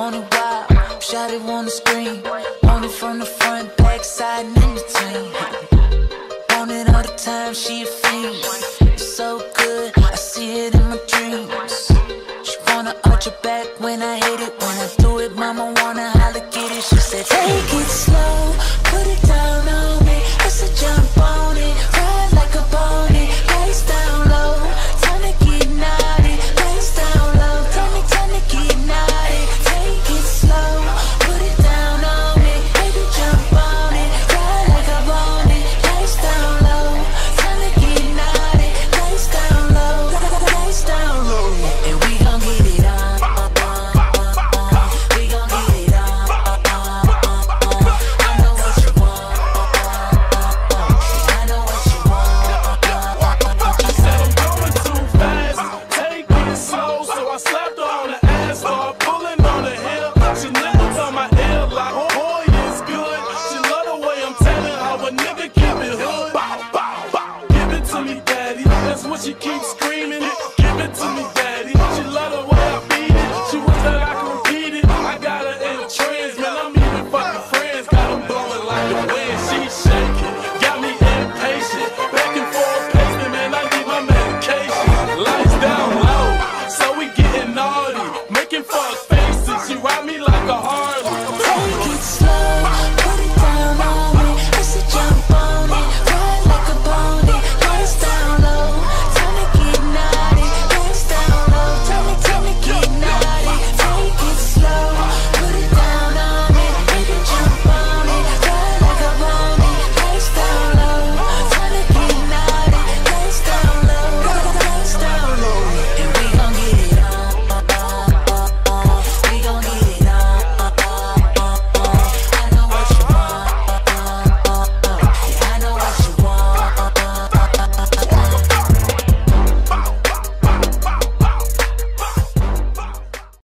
want it wild, shot it on the screen. Want it from the front, back, side, and in between. Want it all the time, she a